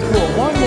Của.